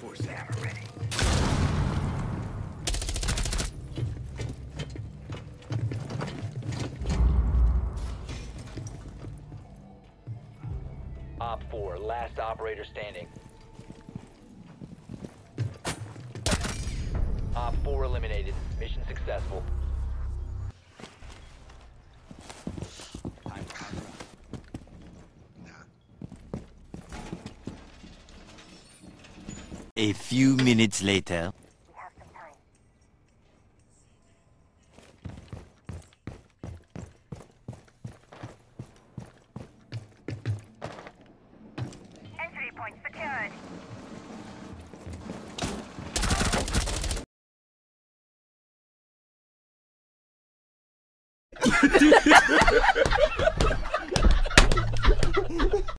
Force hammer ready. Op 4, last operator standing. Op 4 eliminated. Mission success. A few minutes later. Entry point secured.